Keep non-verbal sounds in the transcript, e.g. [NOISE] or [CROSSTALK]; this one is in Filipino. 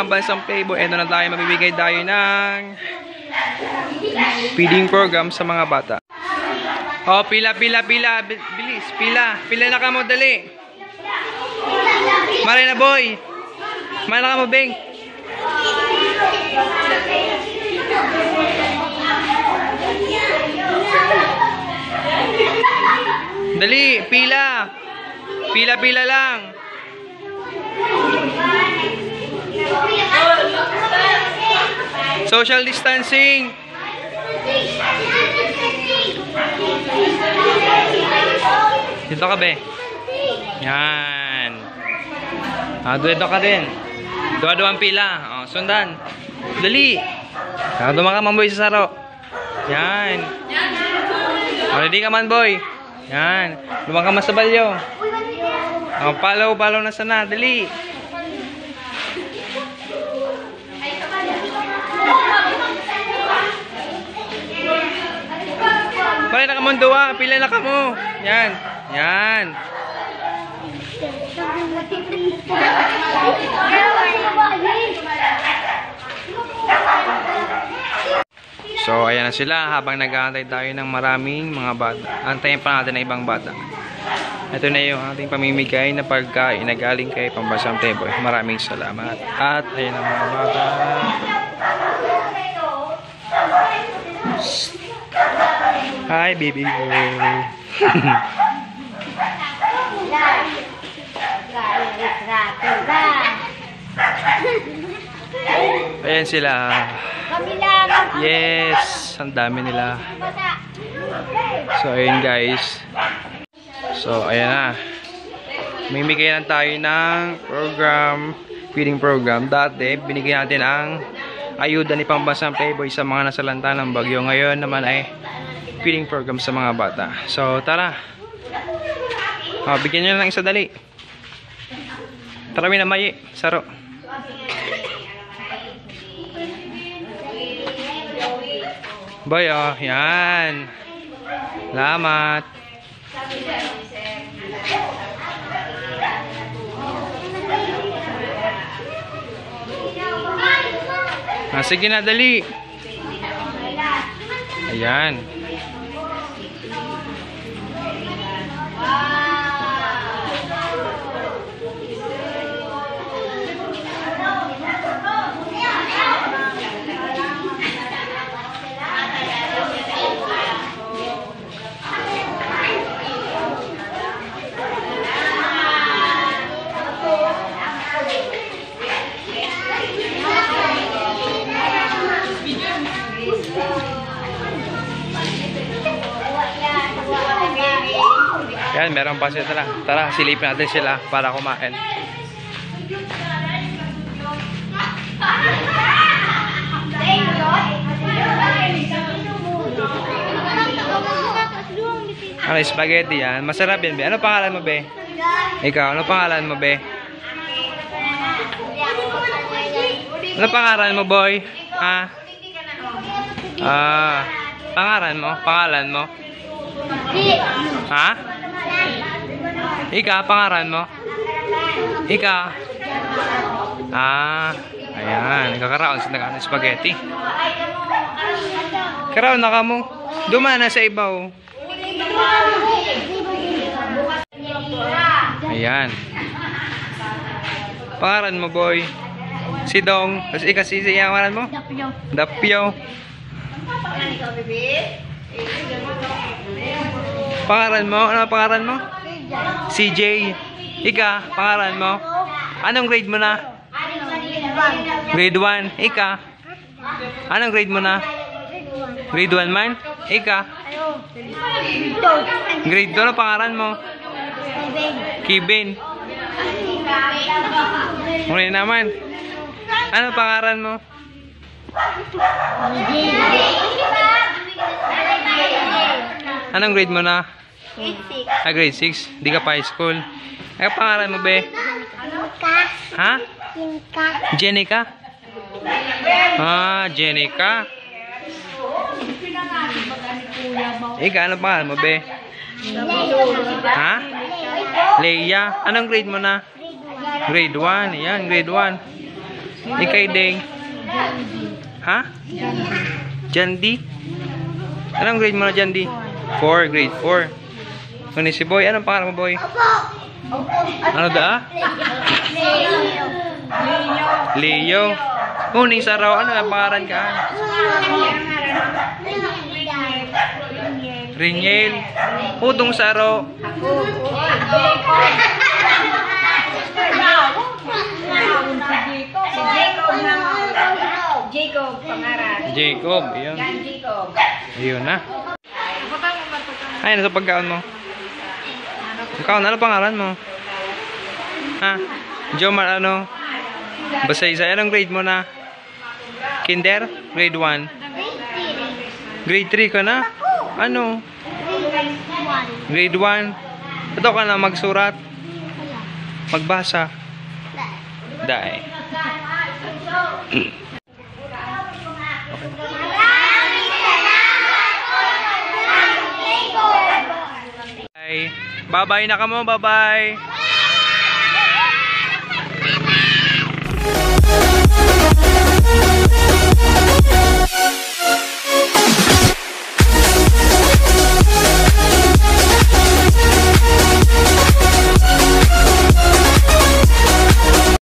pambansang playboy. Ito na tayo, mabibigay tayo ng feeding program sa mga bata. Oh, pila, pila, pila. Bi- Bilis, pila. Pila na ka mo, dali. Mare na, boy. Mare na ka mo, Beng. Dali, pila. Pila, pila lang. Social distancing. Dito ka, be. Yan. Ah, dito ka din. Dua-duang pila. Oh, sundan. Dali. Ah, duma ka, mamboy sa saro. Yan. Oh, ready ka man, boy. Yan. Lumang ka man sa balyo. Oh, palaw, palaw na sana. Dali. Pala na ka mo duwa. Pila na ka mo. Yan. Yan. So, ayan na sila habang nag-aantay tayo ng maraming mga bata. Antayin pa natin ang ibang bata. Ito na yung ating pamimigay na pagkain na galing kay Pambasang Teboy. Maraming salamat. At ayan ang mga bata. Hi, baby girl. [LAUGHS] ayan sila. Yes, ang dami nila. So, ayun guys. So, ayan na. Mimigay na tayo ng program, feeding program. Dati, binigay natin ang ayuda ni Pambansang Playboy sa mga nasalanta ng bagyo. Ngayon naman ay feeding program sa mga bata. So, tara. Oh, bigyan nyo na ng isa dali. Tara, na mayi. Saro. Boy, oh, yan. Salamat. Ah, sige na, dali. Ayan. Yan, meron pa sila. Tara, tara silipin natin sila para kumain. Ano, spaghetti yan. Masarap yan, be. Ano pangalan mo, be? Ikaw, ano pangalan mo, be? Ano pangalan mo, boy? Ha? Ah, pangalan mo? Pangalan mo? Ha? Ika, pangalan mo? Ika. Ah, ayan. Kakaraon sa nagano spaghetti. Karaon na ka mo. Dumana sa ibaw. Ayan. Pangalan mo, boy? Si Dong. Tapos ika, si si pangalan mo? Dapyo. Pangalan mo? Ano pangalan mo? CJ. Ika, pangalan mo? Anong grade mo na? Grade 1. Ika. Anong grade mo na? Grade 1 man? Ika. Grade 2. Ano pangalan mo? Kibin. Muli naman. Ano pangalan mo? Anong grade mo na? Ah, grade 6. Di ka pa high school. Ano pangalan mo, be? Ha? Jenica? Ah, Jenica. Ika, ano pangalan mo, be? Ha? Leia. Anong grade mo na? Grade 1. Yan, grade 1. Ikay Ding. Ha? Jandi? Anong grade mo na Jandi? 4, grade 4. Kung si Boy, anong pangalan mo Boy? Ano da? Leo. Huning sa raw, ano ang pangalan ka? Riniel. Utong sa raw. Si Jacob pangaran. Jacob. Ayun. Yan, Jacob. Ayun na. Ay, nasa pagkaon mo. Pagkaon, ano pangalan mo? Ha? Jomar, ano? Basta isa, anong grade mo na? Kinder? Grade 1? Grade 3 ka na? Ano? Grade 1? Ito ka na magsurat? Magbasa? Dai. [CLEARS THROAT] Bye. Bye-bye na ka mo. Bye-bye.